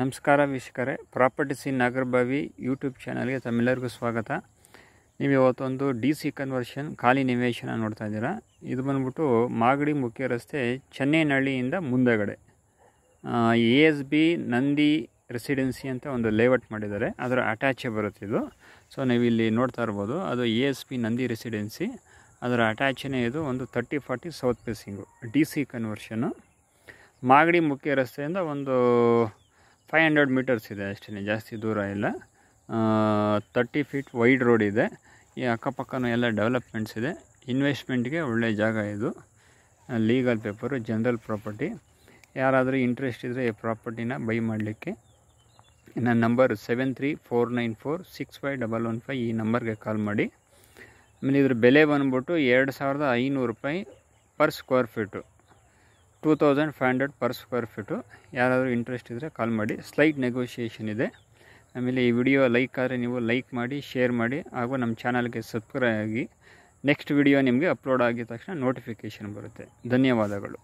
ನಮಸ್ಕಾರ ವೀಕ್ಷಕರೇ. ಪ್ರಾಪರ್ಟೀಸ್ ಇನ್ ನಾಗರಬಾವಿ ಯೂಟ್ಯೂಬ್ ಚಾನಲ್ಗೆ ತಮ್ಮೆಲ್ಲರಿಗೂ ಸ್ವಾಗತ. ನೀವು ಇವತ್ತೊಂದು ಡಿ ಸಿ ಕನ್ವರ್ಷನ್ ಖಾಲಿ ನಿವೇಶನ ನೋಡ್ತಾ ಇದ್ದೀರಾ? ಇದು ಬಂದ್ಬಿಟ್ಟು ಮಾಗಡಿ ಮುಖ್ಯ ರಸ್ತೆ ಚೆನ್ನೈನಹಳ್ಳಿಯಿಂದ ಮುಂದಗಡೆ. A S B Nandi residency ಅಂತ ಒಂದು ಲೇಔಟ್ ಮಾಡಿದ್ದಾರೆ. ಅದರ ಅಟ್ಯಾಚೇ ಇದು. ಸೊ ನೀವು ಇಲ್ಲಿ ನೋಡ್ತಾ ಇರ್ಬೋದು, ಅದು A S B Nandi residency. ಅದರ ಅಟ್ಯಾಚನೇ ಇದು ಒಂದು thirty forty south facing, D C conversion Magadi ಮುಖ್ಯ ರಸ್ತೆಯಿಂದ ಒಂದು ಫೈವ್ ಹಂಡ್ರೆಡ್ ಮೀಟರ್ಸ್ ಇದೆ ಅಷ್ಟೇ ಜಾಸ್ತಿ ದೂರ ಇಲ್ಲ. ತರ್ಟಿ ಫೀಟ್ ವೈಡ್ ರೋಡ್ ಇದೆ. ಈ ಅಕ್ಕಪಕ್ಕನೂ ಎಲ್ಲ ಡೆವಲಪ್ಮೆಂಟ್ಸ್ ಇದೆ. ಇನ್ವೆಸ್ಟ್ಮೆಂಟ್ಗೆ ಒಳ್ಳೆಯ ಜಾಗ ಇದು. ಲೀಗಲ್ ಪೇಪರು ಜನರಲ್ ಪ್ರಾಪರ್ಟಿ ಯಾರಾದರೂ ಇಂಟ್ರೆಸ್ಟ್ ಇದ್ದರೆ ಈ ಪ್ರಾಪರ್ಟಿನ ಬೈ ಮಾಡಲಿಕ್ಕೆ ನನ್ನ number seven three four nine four six five double one five ಈ ನಂಬರ್ಗೆ ಕಾಲ್ ಮಾಡಿ. ಆಮೇಲೆ ಇದ್ರ ಬೆಲೆ ಬಂದ್ಬಿಟ್ಟು ಎರಡು ಸಾವಿರದ ಐನೂರು ರೂಪಾಯಿ per square feet two thousand five hundred per square feet ಯಾರಾದರೂ ಇಂಟ್ರೆಸ್ಟ್ ಇದ್ದರೆ ಕಾಲ್ ಮಾಡಿ. ಸ್ಲೈಟ್ ನೆಗೋಷಿಯೇಷನ್ ಇದೆ. ಆಮೇಲೆ ಈ ವಿಡಿಯೋ ಲೈಕ್ ಆದರೆ ನೀವು ಲೈಕ್ ಮಾಡಿ ಶೇರ್ ಮಾಡಿ, ಹಾಗೂ ನಮ್ಮ ಚಾನಲ್ಗೆ ಸಬ್ಸ್ಕ್ರೈಬ್ ಆಗಿ ನೆಕ್ಸ್ಟ್ ವಿಡಿಯೋ ನಿಮಗೆ ಅಪ್ಲೋಡ್ ಆಗಿದ ತಕ್ಷಣ ನೋಟಿಫಿಕೇಷನ್ ಬರುತ್ತೆ. ಧನ್ಯವಾದಗಳು.